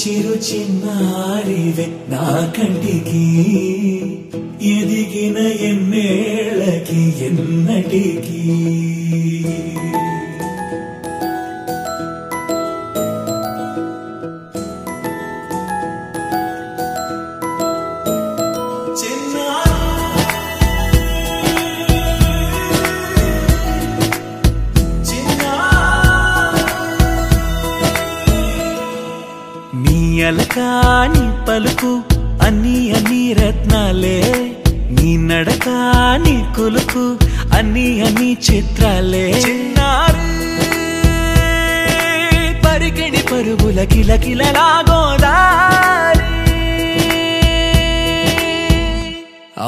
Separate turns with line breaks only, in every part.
చిరు చిన్నారివే నా కంటికి ఎదిగిన ఎన్నేళ్ళకి ఎన్నటికీ. నీ అలకాని పలుకు అన్ని అన్ని రత్నాలే. నీ నడక నీ కొలుకు అన్ని అన్ని చిత్రాలే. చిన్నారు పరికిణి పరుగుల కిల కిలలాగోదారి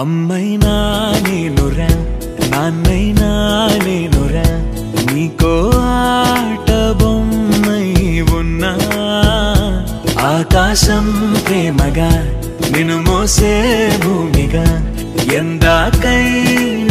అమ్మైనా నేనురా నాన్నైనా నేనురా నీకో ఆట ఆకాశం ప్రేమగా నిన్ను మోసే భూమిగా ఎందాకైనా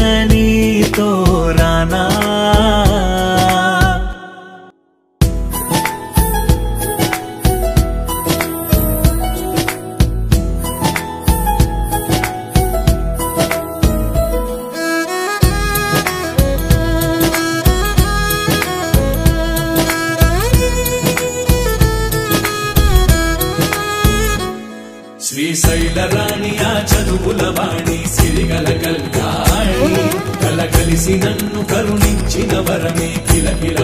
శ్రీశైల రాణి ఆ చదువుల వాణి సిరిగల కల్యాణి కల కలిసి నన్ను కరుణించిన వరమే కిల కిల